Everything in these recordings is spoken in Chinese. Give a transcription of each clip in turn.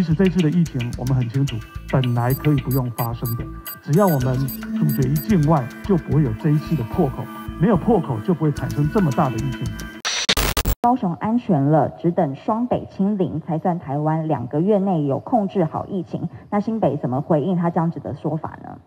其实这次的疫情，我们很清楚，本来可以不用发生的，只要我们主角一境外，就不会有这一次的破口，没有破口就不会产生这么大的疫情。高雄安全了，只等双北清零才算台湾两个月内有控制好疫情。那新北怎么回应他这样子的说法呢？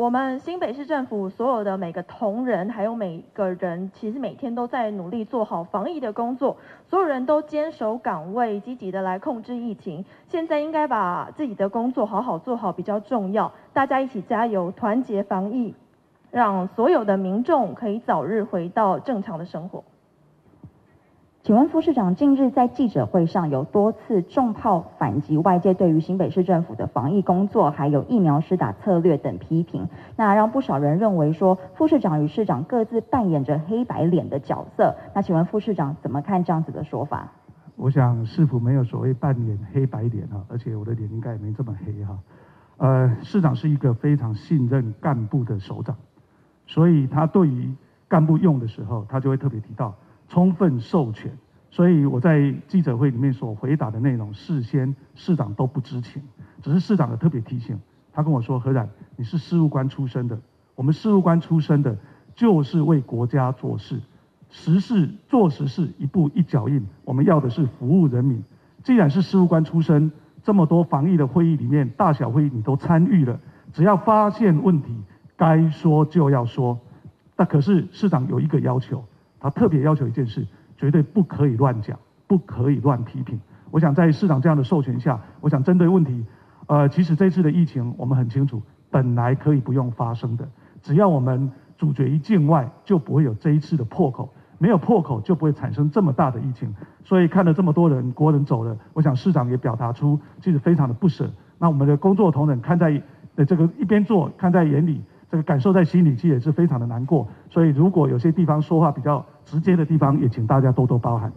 我们新北市政府所有的每个同仁，还有每个人，其实每天都在努力做好防疫的工作，所有人都坚守岗位，积极的来控制疫情。现在应该把自己的工作好好做好比较重要，大家一起加油，团结防疫，让所有的民众可以早日回到正常的生活。请问副市长近日在记者会上有多次重炮反击外界对于新北市政府的防疫工作，还有疫苗施打策略等批评，那让不少人认为说副市长与市长各自扮演着黑白脸的角色。那请问副市长怎么看这样子的说法？我想市府没有所谓扮演黑白脸哈，而且我的脸应该也没这么黑哈。呃，市长是一个非常信任干部的首长，所以他对于干部用的时候，他就会特别提到。充分授权，所以我在记者会里面所回答的内容，事先市长都不知情，只是市长的特别提醒。他跟我说：“何冉，你是事务官出身的，我们事务官出身的，就是为国家做事，实事做实事，一步一脚印。我们要的是服务人民。既然是事务官出身，这么多防疫的会议里面，大小会议你都参与了，只要发现问题，该说就要说。但可是市长有一个要求。”他特别要求一件事，绝对不可以乱讲，不可以乱批评。我想在市长这样的授权下，我想针对问题，呃，其实这次的疫情我们很清楚，本来可以不用发生的，只要我们阻绝于境外，就不会有这一次的破口，没有破口就不会产生这么大的疫情。所以看了这么多人国人走了，我想市长也表达出其实非常的不舍。那我们的工作同仁看在呃这个一边做，看在眼里。这个感受在心里其实也是非常的难过。所以如果有些地方说话比较直接的地方也请大家多多包涵。